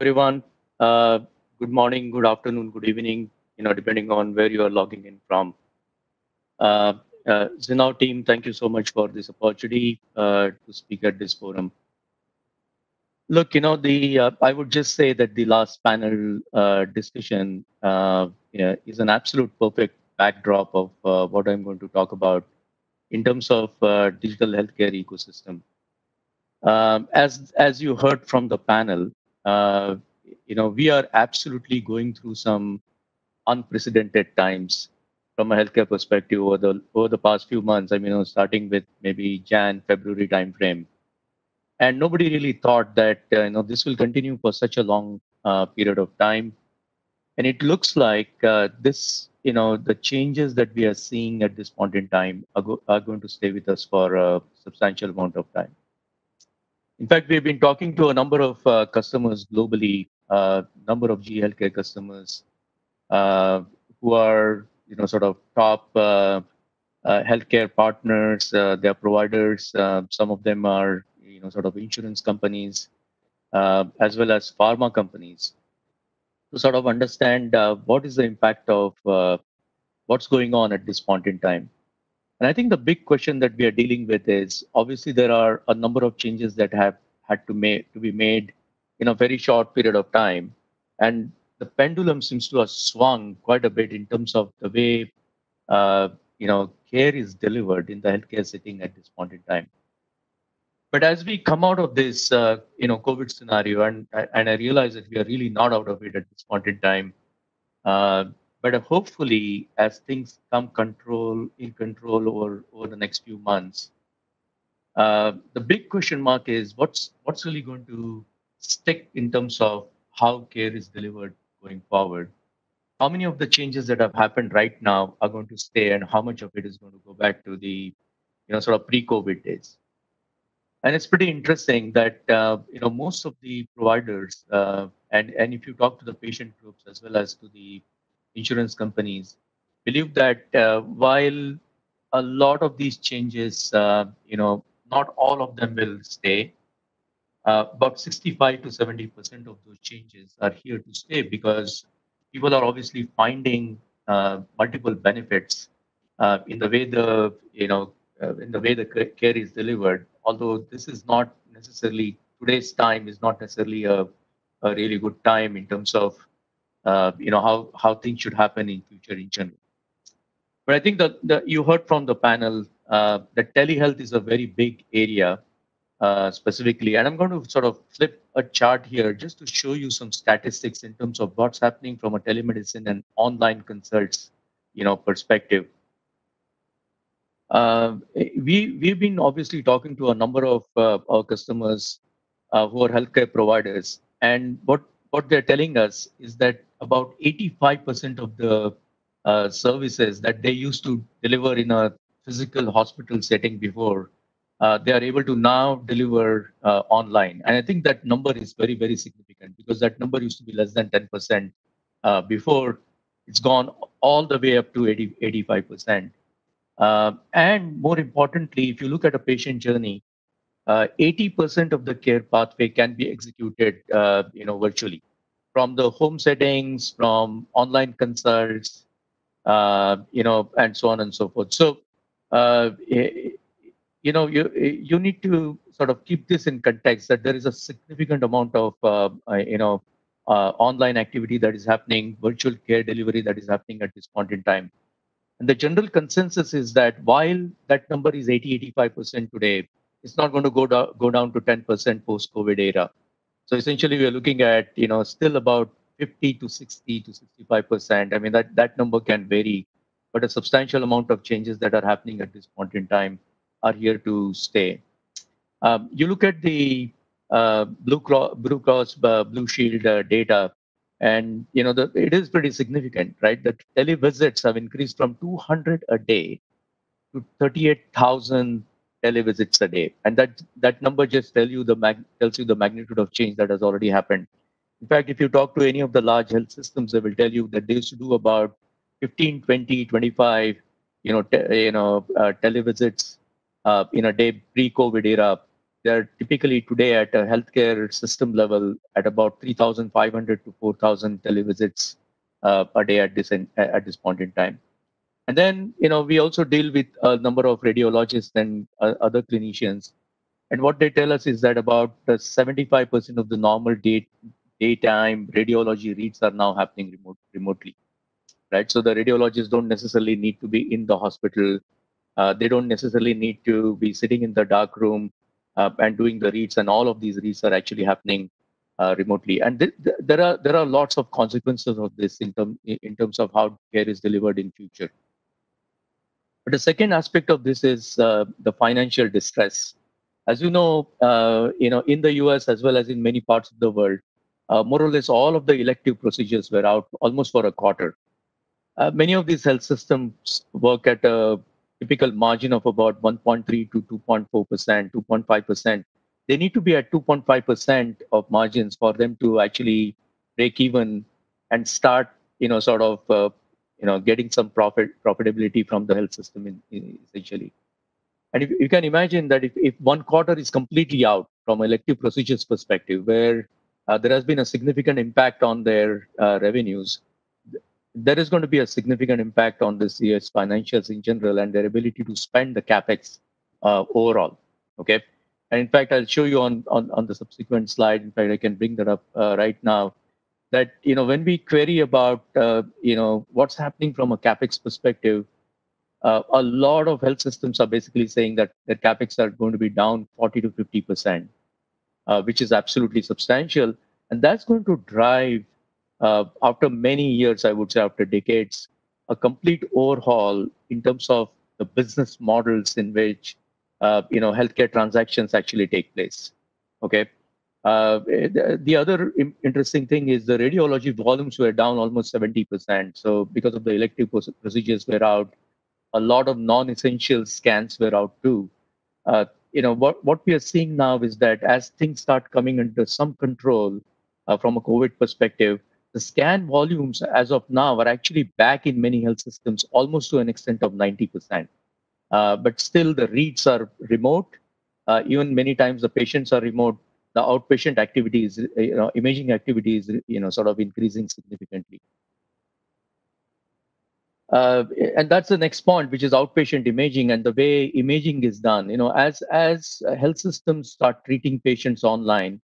everyone. Uh, good morning, good afternoon, good evening, you know, depending on where you are logging in from. Uh, uh, team, thank you so much for this opportunity uh, to speak at this forum. Look, you know, the uh, I would just say that the last panel uh, discussion uh, is an absolute perfect backdrop of what I'm going to talk about in terms of digital healthcare ecosystem. Um, as as you heard from the panel, uh, you know, we are absolutely going through some unprecedented times from a healthcare perspective over the over the past few months. I mean, you know, starting with maybe Jan, February timeframe, and nobody really thought that uh, you know this will continue for such a long uh, period of time. And it looks like uh, this, you know, the changes that we are seeing at this point in time are, go- are going to stay with us for a substantial amount of time. In fact, we've been talking to a number of uh, customers globally, uh, number of GE Healthcare customers uh, who are, you know, sort of top uh, uh, healthcare partners. Uh, they are providers. Some of them are, you know, sort of insurance companies, as well as pharma companies, to sort of understand what is the impact of what's going on at this point in time. And I think the big question that we are dealing with is obviously there are a number of changes that have had to make to be made in a very short period of time, and the pendulum seems to have swung quite a bit in terms of the way uh, you know care is delivered in the healthcare setting at this point in time. But as we come out of this uh, you know COVID scenario, and and I realize that we are really not out of it at this point in time. Uh, but hopefully, as things come control in control over over the next few months, uh, the big question mark is what's what's really going to stick in terms of how care is delivered going forward. How many of the changes that have happened right now are going to stay, and how much of it is going to go back to the you know sort of pre-COVID days? And it's pretty interesting that uh, you know most of the providers uh, and and if you talk to the patient groups as well as to the insurance companies believe that uh, while a lot of these changes, uh, you know, not all of them will stay. Uh, about 65 to 70 percent of those changes are here to stay because people are obviously finding uh, multiple benefits uh, in the way the you know uh, in the way the care is delivered. Although this is not necessarily today's time is not necessarily a, a really good time in terms of uh, you know how how things should happen in future in general. But I think that you heard from the panel uh, that telehealth is a very big area uh, specifically, and I'm going to sort of flip a chart here just to show you some statistics in terms of what's happening from a telemedicine and online consults, you know, perspective. Uh, we we've been obviously talking to a number of uh, our customers uh, who are healthcare providers, and what what they're telling us is that about 85% of the uh, services that they used to deliver in a physical hospital setting before, uh, they are able to now deliver uh, online. And I think that number is very, very significant because that number used to be less than 10% uh, before. It's gone all the way up to 80, 85%. Uh, and more importantly, if you look at a patient journey, 80% of the care pathway can be executed, uh, you know, virtually, from the home settings, from online consults, uh, you know, and so on and so forth. So, uh, eh, you know, you you need to sort of keep this in context that there is a significant amount of, uh, uh, you know, uh, online activity that is happening, virtual care delivery that is happening at this point in time. And the general consensus is that while that number is 80, 85% today, it's not going to go, down go down to 10% post-COVID era. So essentially, we are looking at, you know, still about 50 to 60 to 65%. I mean, that, that number can vary, but a substantial amount of changes that are happening at this point in time are here to stay. Um, you look at the uh, Blue Cross, Blue, Cross, uh, Blue Shield uh, data, and you know the, it is pretty significant, right? The televisits have increased from 200 a day to 38,000 televisits a day, and that that number just tell you the mag, tells you the magnitude of change that has already happened. In fact, if you talk to any of the large health systems, they will tell you that they used to do about 15, 20, 25, you know, te- you know, uh, televisits uh, in a day pre-COVID era. they're typically today at a healthcare system level at about 3,500 to 4,000 televisits uh, a day at this in, at this point in time. And then, you know, we also deal with a number of radiologists and uh, other clinicians. And what they tell us is that about 75% of the normal day, daytime radiology reads are now happening remote, remotely, right? So the radiologists don't necessarily need to be in the hospital. Uh, they don't necessarily need to be sitting in the dark room uh, and doing the reads. And all of these reads are actually happening uh, remotely. And th- th- there are there are lots of consequences of this in, term, in terms of how care is delivered in future. But the second aspect of this is uh, the financial distress. As you know, uh, you know, in the U.S. as well as in many parts of the world, uh, more or less all of the elective procedures were out almost for a quarter. Uh, many of these health systems work at a typical margin of about 1.3 to 2.4 percent, 2.5 percent. They need to be at 2.5 percent of margins for them to actually break even and start, you know, sort of uh, you know getting some profit profitability from the health system in, in essentially. And if you can imagine that if, if one quarter is completely out from elective procedures perspective where uh, there has been a significant impact on their uh, revenues there is going to be a significant impact on this year's financials in general and their ability to spend the capex uh, overall okay? And in fact i'll show you on, on on the subsequent slide. In fact i can bring that up uh, right now that you know when we query about uh, you know what's happening from a capex perspective, uh, a lot of health systems are basically saying that their capex are going to be down 40 to 50 percent, uh, which is absolutely substantial, and that's going to drive uh, after many years, I would say after decades, a complete overhaul in terms of the business models in which uh, you know healthcare transactions actually take place. Okay, uh, the other interesting thing is the radiology volumes were down almost 70%. So because of the elective procedures were out, a lot of non-essential scans were out too. Uh, you know what what we are seeing now is that as things start coming under some control uh, from a COVID perspective, the scan volumes as of now are actually back in many health systems almost to an extent of 90%. Uh, but still, the reads are remote. Uh, even many times the patients are remote the outpatient activities, you know, imaging activities, you know, sort of increasing significantly. Uh, and that's the next point, which is outpatient imaging and the way imaging is done. You know, as as health systems start treating patients online,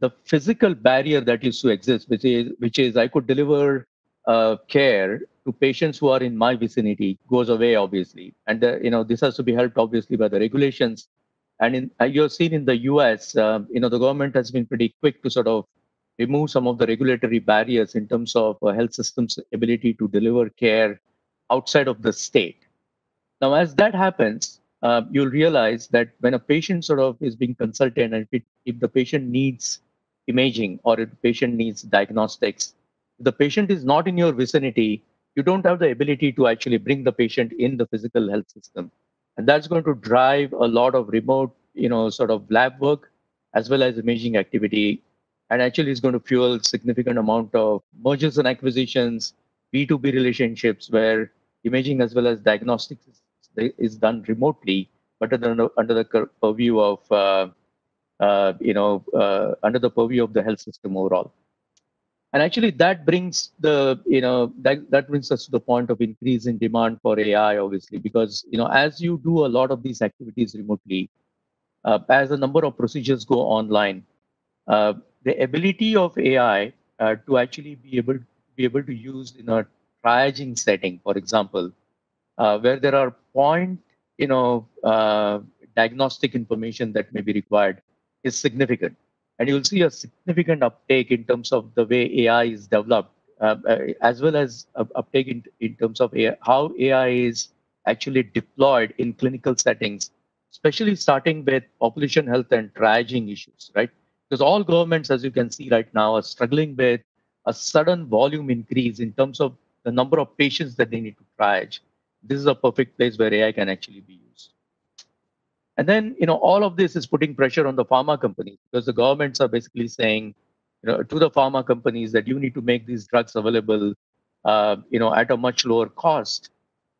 the physical barrier that used to exist, which is which is I could deliver uh, care to patients who are in my vicinity, goes away obviously, and uh, you know this has to be helped obviously by the regulations and in, uh, you're seen in the US, uh, you know, the government has been pretty quick to sort of remove some of the regulatory barriers in terms of uh, health systems' ability to deliver care outside of the state. Now, as that happens, uh, you'll realize that when a patient sort of is being consulted, and if, it, if the patient needs imaging or if the patient needs diagnostics, if the patient is not in your vicinity, you don't have the ability to actually bring the patient in the physical health system and that's going to drive a lot of remote you know sort of lab work as well as imaging activity. And actually is going to fuel significant amount of mergers and acquisitions b2b relationships where imaging as well as diagnostics is, done remotely but under, under the purview of uh, uh, you know uh, under the purview of the health system overall and actually that brings the you know that, that brings us to the point of increase in demand for ai obviously because you know as you do a lot of these activities remotely uh, as the number of procedures go online uh, the ability of ai uh, to actually be able be able to use in a triaging setting for example uh, where there are point you know uh, diagnostic information that may be required is significant and you'll see a significant uptake in terms of the way AI is developed, uh, uh, as well as uptake in, in terms of AI, how AI is actually deployed in clinical settings, especially starting with population health and triaging issues, right? Because all governments, as you can see right now, are struggling with a sudden volume increase in terms of the number of patients that they need to triage. This is a perfect place where AI can actually be used. And then, you know, all of this is putting pressure on the pharma companies because the governments are basically saying, you know, to the pharma companies that you need to make these drugs available, uh, you know, at a much lower cost,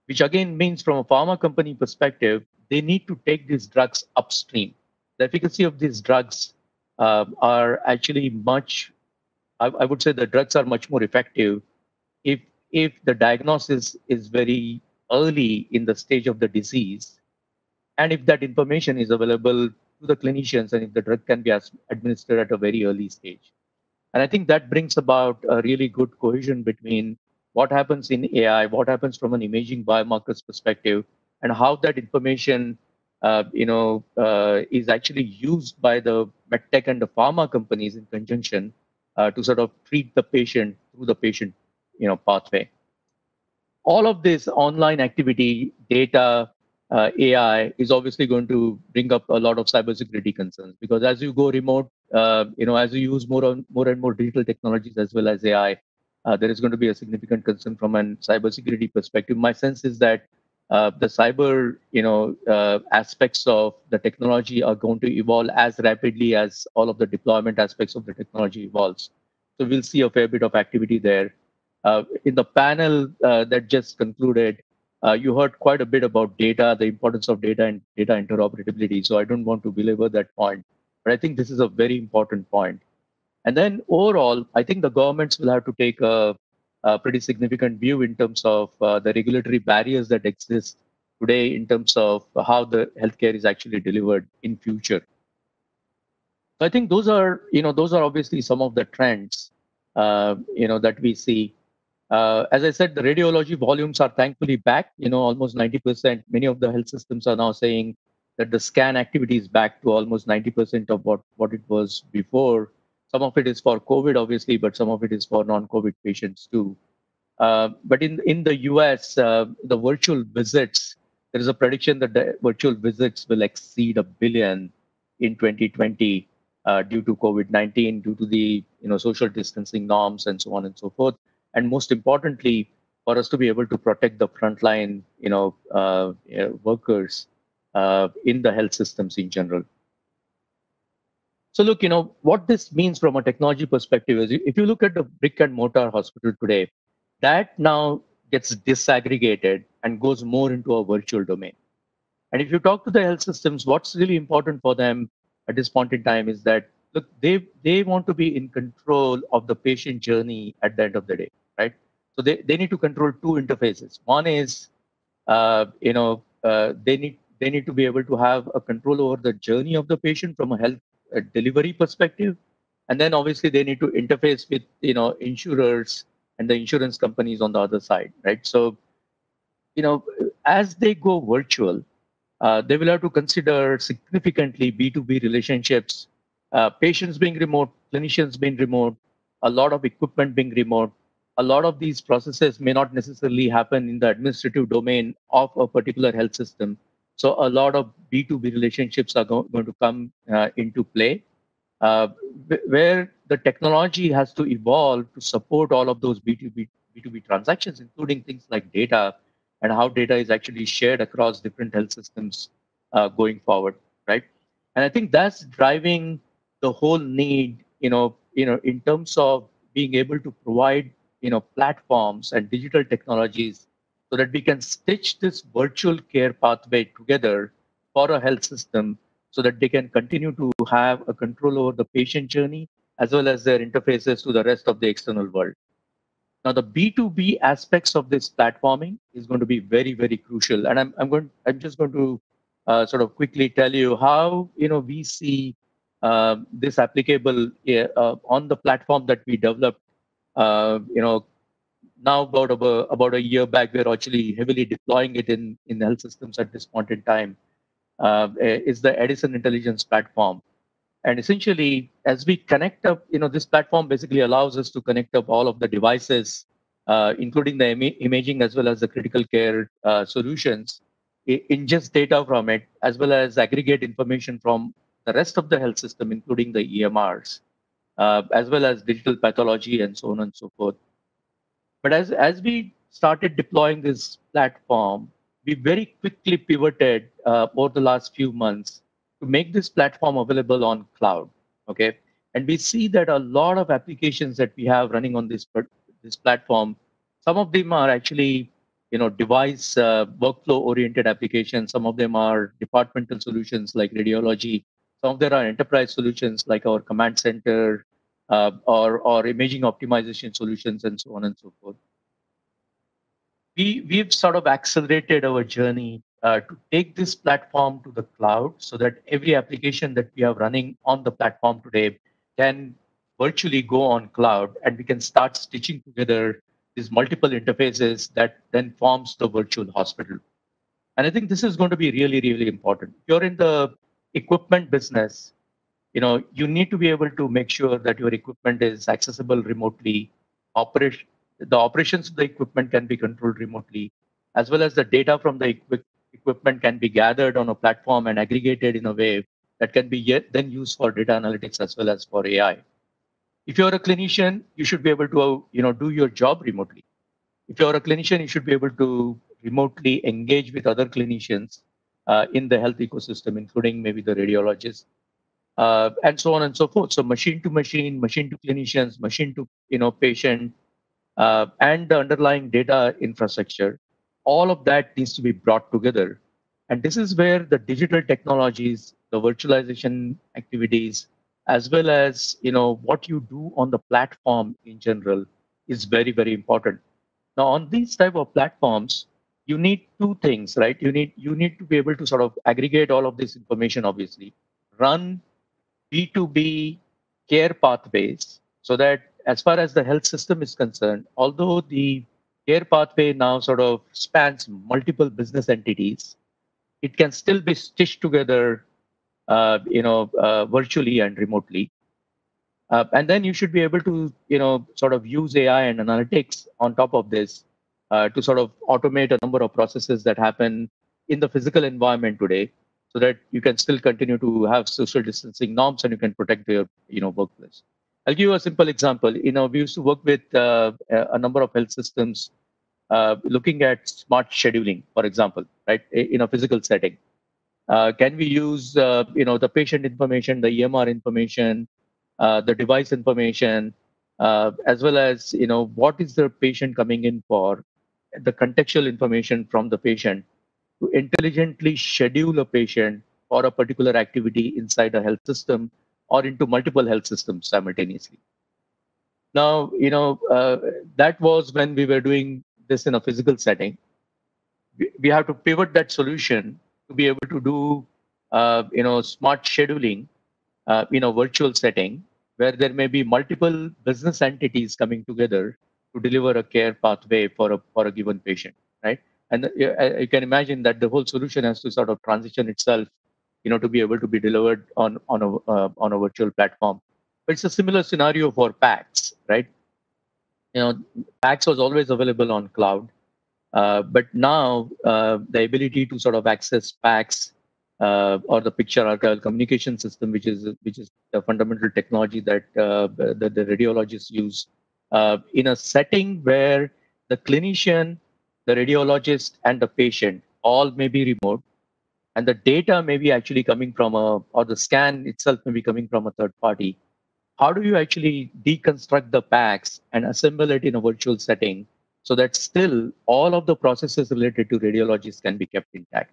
which again means from a pharma company perspective, they need to take these drugs upstream. the efficacy of these drugs uh, are actually much, I, I, would say the drugs are much more effective if, if the diagnosis is very early in the stage of the disease. And if that information is available to the clinicians and if the drug can be administered at a very early stage. And I think that brings about a really good cohesion between what happens in AI, what happens from an imaging biomarkers perspective, and how that information uh, you know, uh, is actually used by the medtech and the pharma companies in conjunction uh, to sort of treat the patient through the patient, you know, pathway. All of this online activity, data, uh, AI is obviously going to bring up a lot of cybersecurity concerns because as you go remote, uh, you know, as you use more and more and more digital technologies as well as AI, uh, there is going to be a significant concern from a cybersecurity perspective. My sense is that uh, the cyber you know uh, aspects of the technology are going to evolve as rapidly as all of the deployment aspects of the technology evolves so we'll see a fair bit of activity there uh, in the panel that just concluded uh, you heard quite a bit about data the importance of data and data interoperability so i don't want to belabor that point but i think this is a very important point. and then overall i think the governments will have to take a a pretty significant view in terms of uh, the regulatory barriers that exist today in terms of how the healthcare is actually delivered in future. So I think those are, you know, those are obviously some of the trends, uh, you know, that we see. Uh, as I said, the radiology volumes are thankfully back. You know, almost 90%. Many of the health systems are now saying that the scan activity is back to almost 90% of what what it was before. Some of it is for COVID, obviously, but some of it is for non-COVID patients too. Uh, but in in the US, uh, the virtual visits, there is a prediction that the virtual visits will exceed a billion in 2020 uh, due to COVID-19, due to the you know social distancing norms and so on and so forth. And most importantly, for us to be able to protect the frontline you know uh, workers uh, in the health systems in general. So look, you know, what this means from a technology perspective is if you look at the brick and mortar hospital today, that now gets disaggregated and goes more into a virtual domain. And if you talk to the health systems, what's really important for them at this point in time is that look, they they want to be in control of the patient journey at the end of the day, right? So they, they need to control two interfaces. One is, uh, you know, uh, they need they need to be able to have a control over the journey of the patient from a health a delivery perspective and then obviously they need to interface with you know insurers and the insurance companies on the other side right so you know as they go virtual uh, they will have to consider significantly b2b relationships uh, patients being remote clinicians being remote a lot of equipment being remote a lot of these processes may not necessarily happen in the administrative domain of a particular health system so a lot of B2B relationships are go going to come uh, into play, uh, where the technology has to evolve to support all of those B2B, B2B transactions, including things like data and how data is actually shared across different health systems uh, going forward, right? And I think that's driving the whole need, you know, you know, in terms of being able to provide, you know, platforms and digital technologies so that we can stitch this virtual care pathway together for a health system so that they can continue to have a control over the patient journey as well as their interfaces to the rest of the external world. Now, the B2B aspects of this platforming is going to be very, very crucial. And I'm, I'm going, I'm just going to uh, sort of quickly tell you how, you know, we see uh, this applicable uh, on the platform that we developed, uh, you know, now about about, about a year back, we're actually heavily deploying it in, in health systems at this point in time. Uh, is the Edison Intelligence platform. And essentially, as we connect up, you know, this platform basically allows us to connect up all of the devices, uh, including the Im imaging as well as the critical care uh, solutions, ingest data from it, as well as aggregate information from the rest of the health system, including the EMRs, uh, as well as digital pathology and so on and so forth. But as, as we started deploying this platform, we very quickly pivoted uh, over the last few months to make this platform available on cloud. Okay, and we see that a lot of applications that we have running on this this platform, some of them are actually you know device uh, workflow oriented applications. Some of them are departmental solutions like radiology. Some there are enterprise solutions like our command center uh, or, or imaging optimization solutions and so on and so forth. We, we've sort of accelerated our journey uh, to take this platform to the cloud so that every application that we are running on the platform today can virtually go on cloud and we can start stitching together these multiple interfaces that then forms the virtual hospital. And I think this is going to be really, really important. If you're in the equipment business, you know, you need to be able to make sure that your equipment is accessible remotely. Operation, the operations of the equipment can be controlled remotely, as well as the data from the equi equipment can be gathered on a platform and aggregated in a way that can be yet then used for data analytics as well as for AI. If you're a clinician, you should be able to, you know, do your job remotely. If you're a clinician, you should be able to remotely engage with other clinicians uh, in the health ecosystem, including maybe the radiologists, uh, and so on and so forth. So machine to machine, machine to clinicians, machine to you know patient, uh, and the underlying data infrastructure, all of that needs to be brought together. And this is where the digital technologies, the virtualization activities, as well as you know what you do on the platform in general is very very important now on these type of platforms you need two things right you need you need to be able to sort of aggregate all of this information obviously run b2b care pathways so that as far as the health system is concerned although the care pathway now sort of spans multiple business entities it can still be stitched together uh, you know, uh, virtually and remotely. Uh, and then you should be able to, you know, sort of use AI and analytics on top of this uh, to sort of automate a number of processes that happen in the physical environment today, so that you can still continue to have social distancing norms and you can protect your, you know, workplace. I'll give you a simple example. You know, we used to work with uh, a number of health systems uh, looking at smart scheduling, for example, right, in a physical setting. Uh, can we use uh, you know the patient information, the EMR information, uh, the device information, uh, as well as you know what is the patient coming in for, the contextual information from the patient to intelligently schedule a patient for a particular activity inside a health system or into multiple health systems simultaneously. Now, you know, uh, that was when we were doing this in a physical setting. We, have to pivot that solution to be able to do uh, you know smart scheduling uh, in a virtual setting where there may be multiple business entities coming together to deliver a care pathway for a for a given patient right? And you can imagine that the whole solution has to sort of transition itself you know to be able to be delivered on on a uh, on a virtual platform. But it's a similar scenario for PACS right? You know PACS was always available on cloud uh, but now uh, the ability to sort of access PACS uh, or the picture archival communication system, which is which is the fundamental technology that uh, the, the radiologists use uh, in a setting where the clinician, the radiologist, and the patient all may be remote, and the data may be actually coming from a or the scan itself may be coming from a third party. How do you actually deconstruct the PACS and assemble it in a virtual setting so that still all of the processes related to radiologists can be kept intact.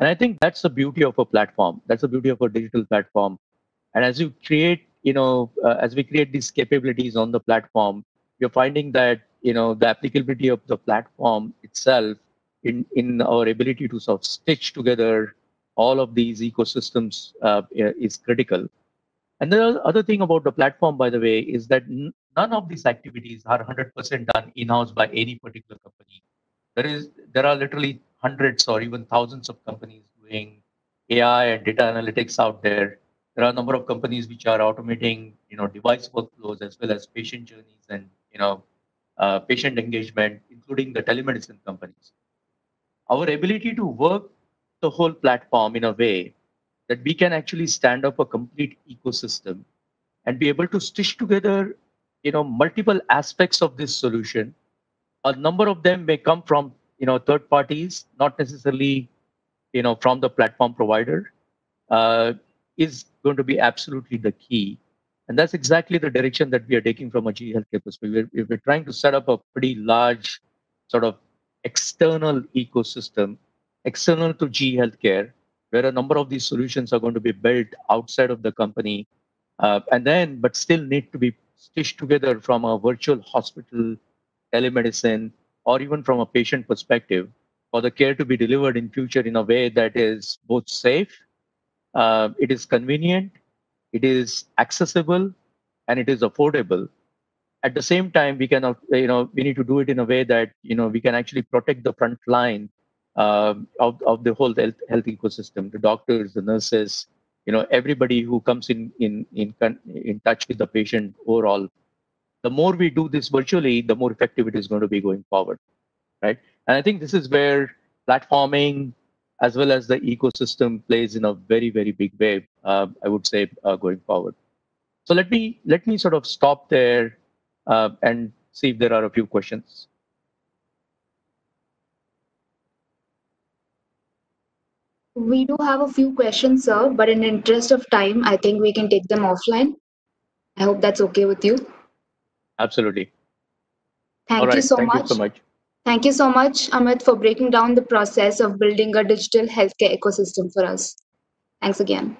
And I think that's the beauty of a platform. That's the beauty of a digital platform. And as you create, you know, uh, as we create these capabilities on the platform, we're finding that, you know, the applicability of the platform itself in, in our ability to sort of stitch together all of these ecosystems uh, is critical. And the other thing about the platform, by the way, is that none of these activities are 100% done in-house by any particular company. There is there are literally hundreds or even thousands of companies doing AI and data analytics out there. There are a number of companies which are automating, you know, device workflows as well as patient journeys and you know, uh, patient engagement, including the telemedicine companies. Our ability to work the whole platform in a way that we can actually stand up a complete ecosystem and be able to stitch together you know multiple aspects of this solution a number of them may come from you know third parties not necessarily you know from the platform provider uh, is going to be absolutely the key and that's exactly the direction that we are taking from a GE Healthcare perspective. We're, we're trying to set up a pretty large sort of external ecosystem, external to GE Healthcare, where a number of these solutions are going to be built outside of the company, uh, and then but still need to be stitched together from a virtual hospital, telemedicine, or even from a patient perspective for the care to be delivered in future in a way that is both safe, uh, it is convenient, it is accessible, and it is affordable. At the same time, we can, you know, we need to do it in a way that you know we can actually protect the front line uh, of of the whole health, health ecosystem, the doctors, the nurses, you know, everybody who comes in in in in touch with the patient overall. The more we do this virtually, the more effective it is going to be going forward, right? And I think this is where platforming as well as the ecosystem plays in a very, very big way, uh, I would say, uh, going forward. So let me let me sort of stop there uh, and see if there are a few questions. We do have a few questions, sir, but in interest of time, I think we can take them offline. I hope that's okay with you. Absolutely. Thank you so Thank much. you so much. Thank you so much, Amit, for breaking down the process of building a digital healthcare ecosystem for us. Thanks again.